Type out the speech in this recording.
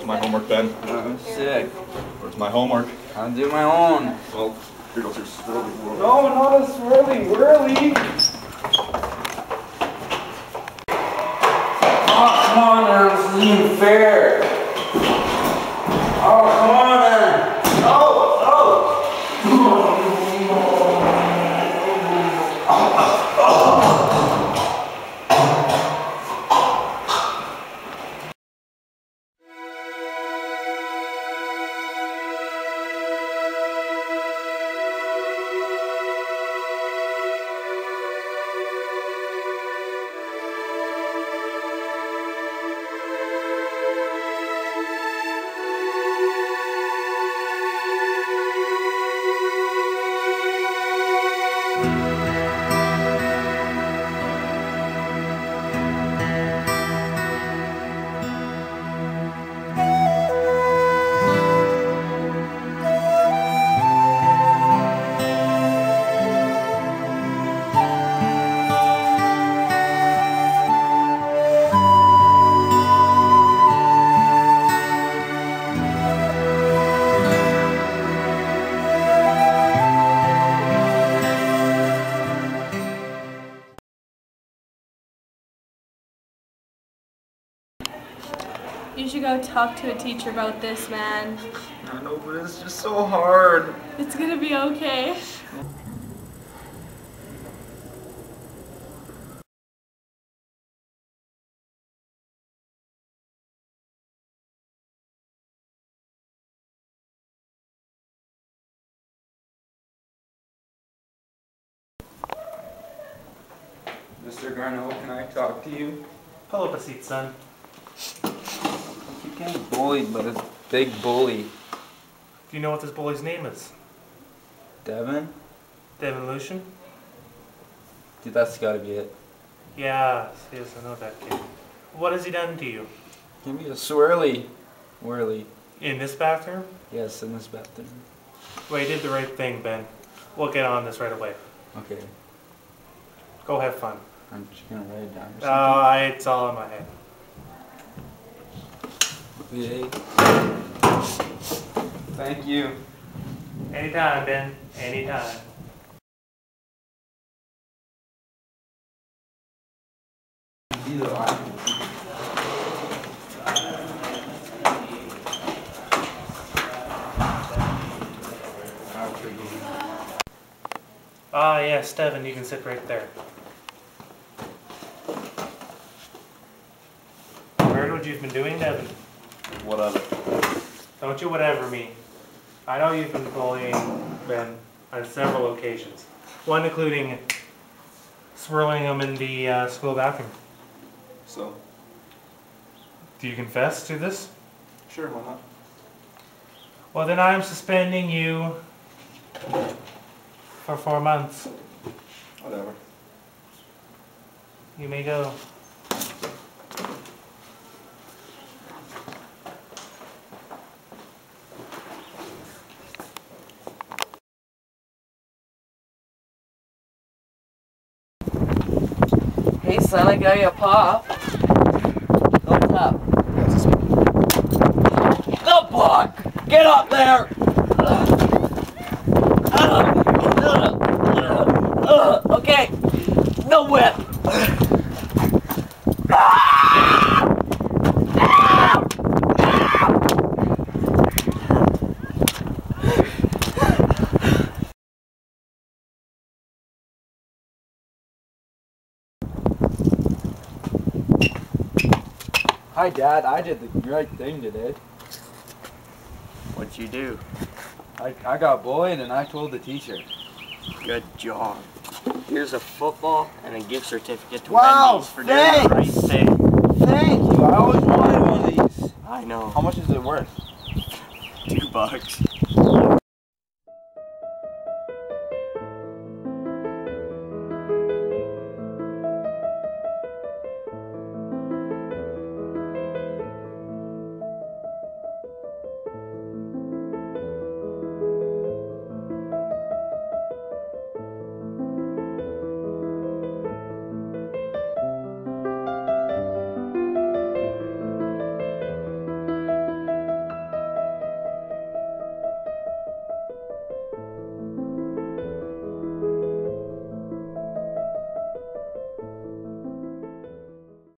Where's my homework, Ben? I'm sick. Where's my homework? I'll do my own. Well, here goes your swirly world. No, not a swirly whirly. You should go talk to a teacher about this, man. I know, but it's just so hard. It's gonna be okay. Mr. Garneau, can I talk to you? Pull up a seat, son. Can't bullied by this big bully. Do you know what this bully's name is? Devin? Devin Lucian? Dude, that's gotta be it. Yeah, yes, I know that kid. What has he done to you? Give me a swirly. Whirly. In this bathroom? Yes, in this bathroom. Well, you did the right thing, Ben. We'll get on this right away. Okay, Go have fun. I'm just gonna write it down or Uh, it's all in my head. Yay. Thank you. Anytime, Ben. Anytime. Either. Ah, yes, Devin, you can sit right there. Heard what you've been doing, Devin. Whatever. Don't you whatever me. I know you've been bullying Ben on several occasions. One including swirling him in the uh, school bathroom. So, Do you confess to this? sure, why not? Well, then I'm suspending you for four months. Whatever. You may go. Hey son, I got you a pop. What's up? The block! Get up there! Okay, no whip. Hi, Dad. I did the right thing today. What'd you do? I, I got bullied and I told the teacher. Good job. Here's a football and a gift certificate to Wow, Wendy's for doing the right thanks. thing. Thank you. I always wanted one of these. I know. How much is it worth? Two bucks.